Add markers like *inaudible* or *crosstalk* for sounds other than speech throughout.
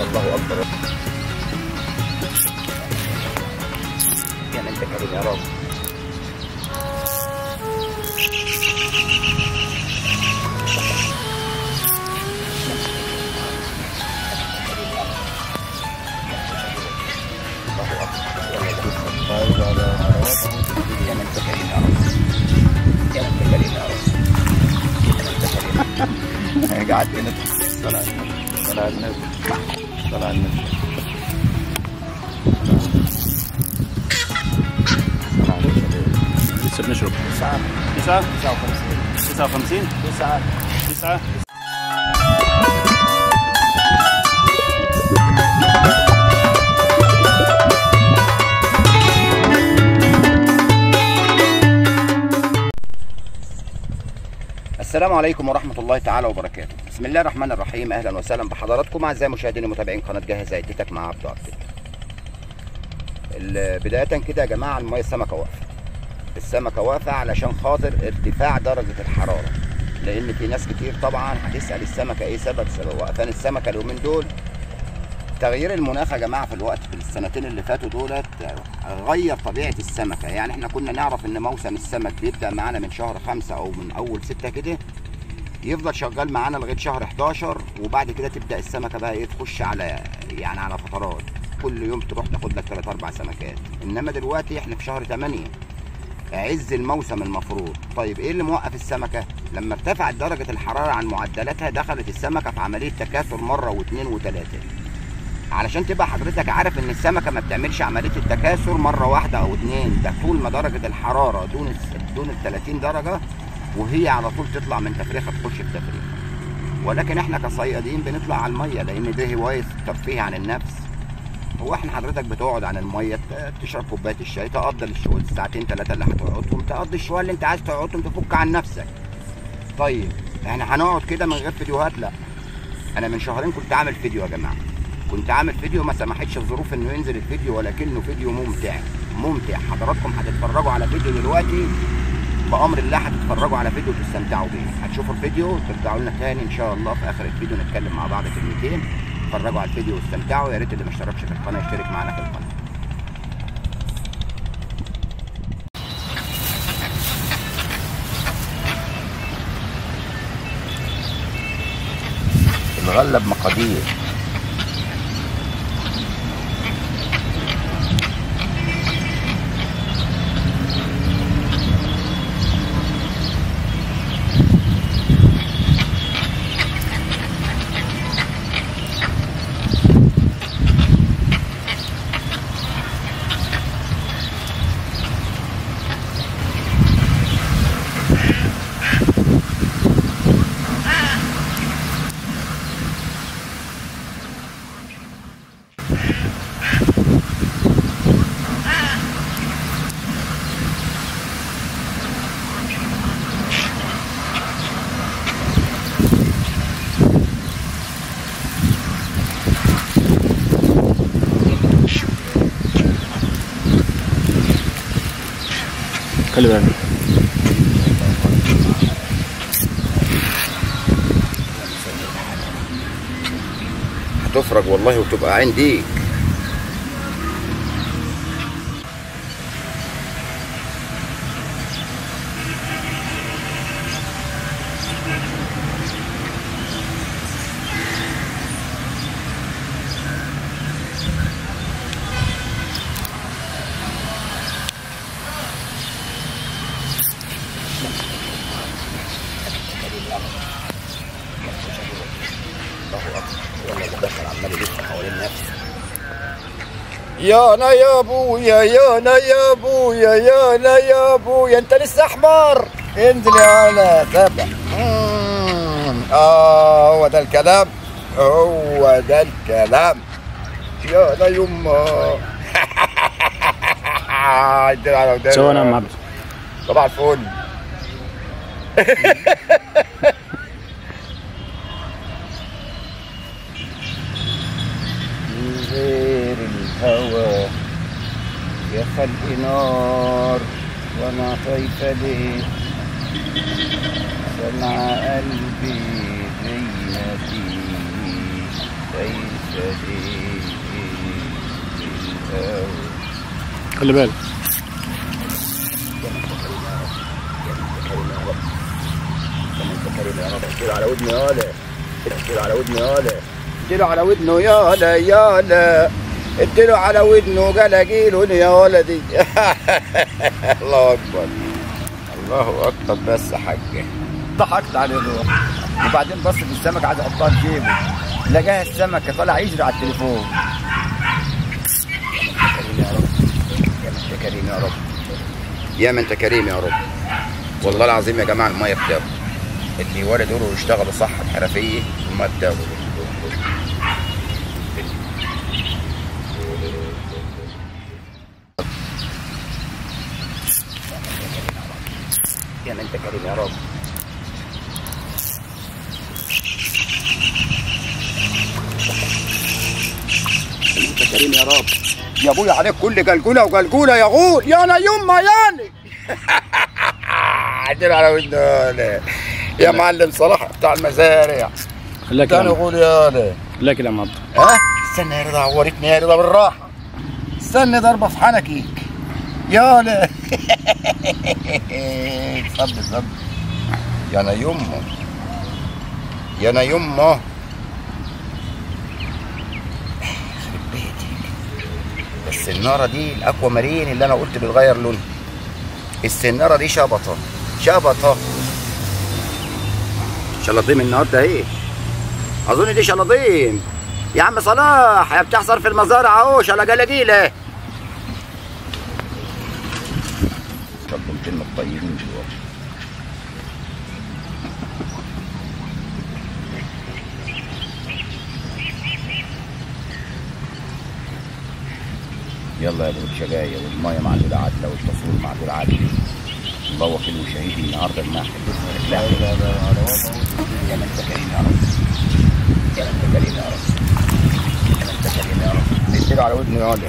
الله اكبر يا من انت كريم يا رب يا من انت كريم انت كريم قاعد هنا طلع طلع النبي طلع النبي طلع النبي لسه بنشرب تسعة 9 تسعة وخمسين 59 تسعة 9 السلام عليكم ورحمة الله تعالى وبركاته. بسم الله الرحمن الرحيم. أهلا وسهلا بحضراتكم. أعزائي مشاهدين ومتابعين قناة جاهز عدتك مع عبد عبد بداية كده يا جماعة المية السمكة واقفة. السمكة واقفة علشان خاطر ارتفاع درجة الحرارة. لأن في ناس كتير طبعا هتسأل السمكة إيه سبب سبب وقفان السمكة اليومين دول. تغيير المناخ يا جماعة في الوقت في السنتين اللي فاتوا دولت غير طبيعة السمكة يعني إحنا كنا نعرف إن موسم السمك بيبدأ معانا من شهر خمسة أو من أول ستة كده يفضل شغال معانا لغاية شهر 11 وبعد كده تبدأ السمكة بقى إيه تخش على يعني على فترات. كل يوم تروح تاخد لك 3 4 سمكات. إنما دلوقتي إحنا في شهر 8 عز الموسم المفروض. طيب إيه اللي موقف السمكة؟ لما ارتفعت درجة الحرارة عن معدلاتها دخلت السمكة في عملية تكاثر مرة واثنين وثلاثة. علشان تبقى حضرتك عارف إن السمكة ما بتعملش عملية التكاثر مرة واحدة أو اتنين. ده طول ما درجة الحرارة دون دون ال 30 درجة وهي على طول تطلع من تفريخة تخش في تفريخة. ولكن إحنا كصيادين بنطلع على المية لأن ده هواية ترفيه عن النفس. هو إحنا حضرتك بتقعد عن المية تشرب كوباية الشاي تقضي الشوال الساعتين ثلاثة اللي هتقعدهم تقضي الشوال اللي أنت عايز تقعدهم تفك عن نفسك. طيب إحنا هنقعد كده من غير فيديوهات؟ لأ. أنا من شهرين كنت عامل فيديو يا جماعة. كنت عامل فيديو ما سمحتش الظروف انه ينزل الفيديو ولكنه فيديو ممتع. ممتع. حضراتكم هتتفرجوا على فيديو دلوقتي؟ بأمر الله هتتفرجوا على فيديو تستمتعوا بيه. هتشوفوا الفيديو ترجعوا لنا تاني إن شاء الله في آخر الفيديو نتكلم مع بعض كلمتين. اتفرجوا على الفيديو واستمتعوا. يا ريت اللي ما اشتركش في القناة يشترك معانا في القناة. الغلب مقادير. خلي بالك. هتفرج والله وتبقى عنديك الله أكبر. والله المدخل عمال يلف حوالين نفسه يانا يا أبويا يانا يا أبويا يانا يا أبويا أنت لسه أحمر. انزل يا أنا تابع مم. آه هو ده الكلام. هو ده الكلام. يما سوا أنا يا عم عبد. طبعا الفل *laughs* من غير الهوى يا خلق نار وأنا طايفة ليه سمع قلبي زينتي ليس لي الهوى خلي بالك. اديله على ودني يالا اديله على ودني يالا اديله على ودنه يالا يالا اديله على ودنه جلاجيله يا ولدي. *laughs* الله أكبر. الله أكبر بس يا حاج ضحكت عليه روح وبعدين بص في السمك عايز احطها في جيبه. لقاها السمكة طالع يجري على التليفون. يا كريم يا رب. يا من انت كريم يا رب. والله العظيم يا جماعة المية بتاكل. اللي ورا دول يشتغلوا صح بحرفية الميه بتاكل. يا من أنت كريم يا رب. أنت كريم يا رب. يا أبويا عليك كل جلجوله وجلجولة يا غول. يا أنا يما ياني عدل على ودنا يا معلم صلاح بتاع المزارع. خليك كان يا يقول يا لا خليك يا عبد. ها؟ استنى يا رضا عورتني يا رضا بالراحة. استنى ضربه في حنكيك يا لا. صب صب يا أنا يمه. يا أنا يمه السناره دي الاكوا مارين اللي أنا قلت بتغير لونها. السنارة دي شبطة. شبطة. شلاطيم النهارده اهي أظن دي شلاطيم يا عم صلاح يا بتاع صرف المزارع أهو شلا جلاجيله شلاطيم الطيبين دلوقتي يلا يا ابو الشجاية والمية معدولة عدلة والتصوير معدول عدل الله وكيل وشهيد النهارده الماحل لا لا لا يا من كريم يا رب يا من كريم يا رب يا من كريم يا رب اديله على ودنه ولد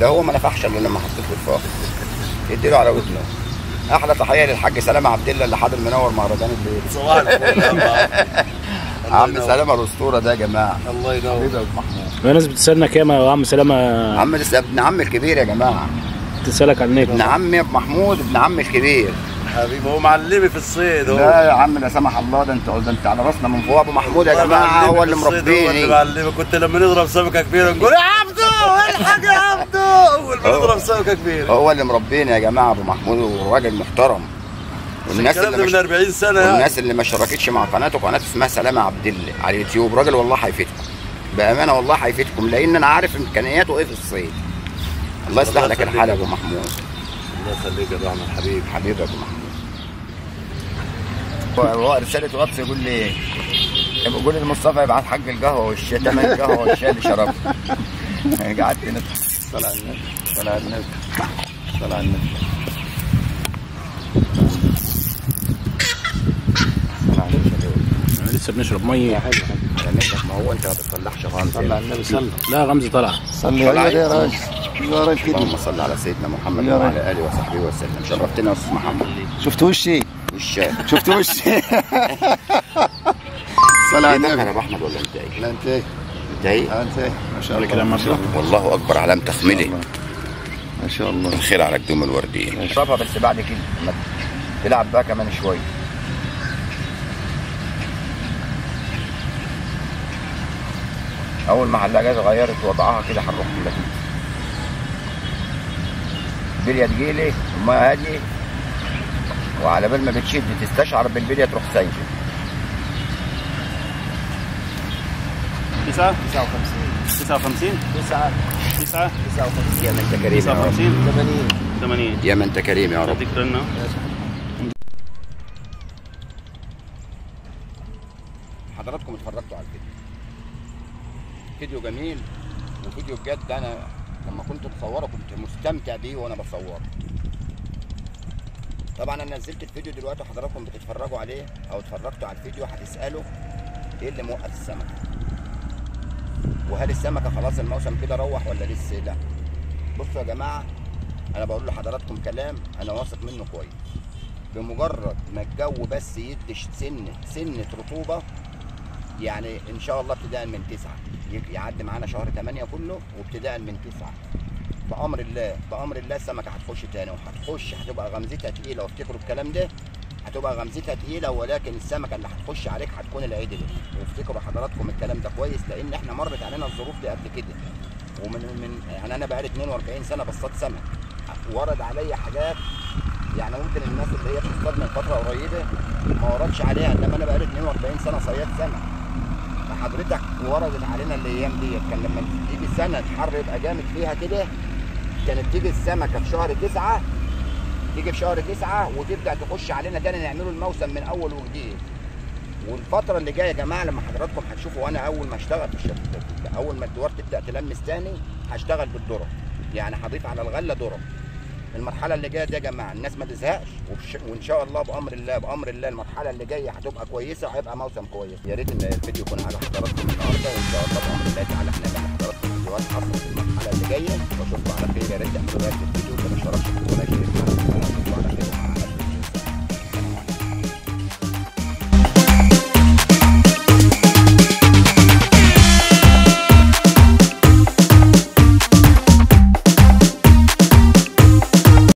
ده هو ما نفعش الا لما حطيته في الفاخر اديله على ودنه. أحلى تحيه للحاج سلامه عبد الله اللي حاضر منور مهرجان الليل. *laughs* صباح الفل. عم سلامة الأسطورة ده يا جماعة. الله ينور. حبيبي يا أبو محمود. في ناس بتسألنا كام يا عم سلامة؟ عم لسه ابن عم الكبير يا جماعة. تسألك عن ابن عمي أبو محمود ابن عم الكبير. حبيبي هو معلمي في الصيد هو. لا يا عم لا سمح الله ده انت ده انت على راسنا من فوق. أبو محمود يا جماعة معلمي هو اللي الصيد، هو اللي مربيني معلمي. كنت لما نضرب سمكة كبيرة نقول يا عبدو. الحق يا هو. نضرب سمكه كبيره هو اللي مربيني يا جماعة أبو محمود وراجل محترم. والناس اللي مش من 40 سنة يعني. والناس اللي ما اشتركتش مع قناته قناة اسمها سلامه عبد الله على اليوتيوب. راجل والله هيفيدكم. بأمانة والله هيفيدكم لأن أنا عارف إمكانياته إيه في الصيد. الله يصلح لك الحال يا أبو محمود. الله يخليك يا رحمن حبيبي. حبيبي يا أبو محمود. هو- رسالة واتس يقول لي إيه؟ يقول لي لمصطفى يبعت حق القهوة والشاي تمن القهوة والشاي اللي شربه قعدت نضحك طلع النبي طلع النبي طلع النبي لسه بنشرب ميه نجح ما هو انت ما بتصلحش غمز طلع النبي صلى لا غمزه طلع صلي يا راجل يا راجل كده اللهم صل على سيدنا محمد وعلى اله وصحبه وسلم شرفتنا يا أستاذ محمد شفت وشي والشاي شفت وشي صلاة على أنا النبي ابو احمد ولا انت إيه؟ لا انت إيه انت إيه؟ انت إيه ما شاء الله. كلام ما شاء مطلق. الله والله أكبر علام تخملي ما شاء الله. الخير على قدوم الوردين اشربها بس بعد كده تلعب بقى كمان شوية أول ما الحلاجات غيرت وضعها كده هنروح لك البليه تجيلي الميه هادية وعلى بال ما بتشد تستشعر بالبلية تروح سايبة. 9 59 تسعة. 9 يا من انت كريم يا رب. 59 ثمانين 80 يا من يا رب. حضراتكم اتفرجتوا على الفيديو. فيديو جميل وفيديو بجد أنا لما كنت بصوره كنت مستمتع بيه وأنا بصوره. طبعا أنا نزلت الفيديو دلوقتي وحضراتكم بتتفرجوا عليه أو اتفرجتوا على الفيديو هتسألوا إيه اللي موقف السمكة؟ وهل السمكة خلاص الموسم كده روح ولا لسه؟ لا. بصوا يا جماعة أنا بقول لحضراتكم كلام أنا واثق منه كويس. بمجرد ما الجو بس يدش سنه سنة رطوبة يعني إن شاء الله ابتداء من تسعة. ي- يعدي معانا شهر 8 كله وابتداء من تسعة. بأمر الله بأمر الله السمكة هتخش تاني وهتخش هتبقى غمزتها تقيلة وافتكروا الكلام ده. هتبقى غمزتها تقيلة ولكن السمكة اللي هتخش عليك هتكون العدل وافتكروا حضراتكم الكلام ده كويس لأن إحنا مرت علينا الظروف دي قبل كده. ومن من يعني أنا بقالي 42 سنة بصطاد سمك. ورد عليا حاجات يعني ممكن الناس اللي هي بتصطاد من فترة قريبة ما وردش عليها إنما أنا بقالي 42 سنة صياد سمك. فحضرتك وردت علينا الأيام ديت كان لما تيجي سنه الحر يبقى جامد فيها كده كانت تيجي السمكة في شهر تسعة تيجي في شهر تسعة وتبدأ تخش علينا تاني نعملوا الموسم من أول وجديد. والفترة اللي جاية يا جماعة لما حضراتكم هتشوفوا أنا أول ما أشتغل في الشركة أول ما الدوار تبدأ تلمس تاني هشتغل بالذرة يعني هضيف على الغلة ذرة المرحلة اللي جاية دي يا جماعة الناس ما تزهقش. وإن شاء الله بأمر الله بأمر الله المرحلة اللي جاية هتبقى كويسة وهيبقى موسم كويس. يا ريت إن الفيديو يكون على حضراتكم النهاردة وإن شاء الله بأمر الله تعالى إحنا بقى حضراتكم فيديوهات في المرحلة اللي جاية. وأشوفكم على خير. يا ريت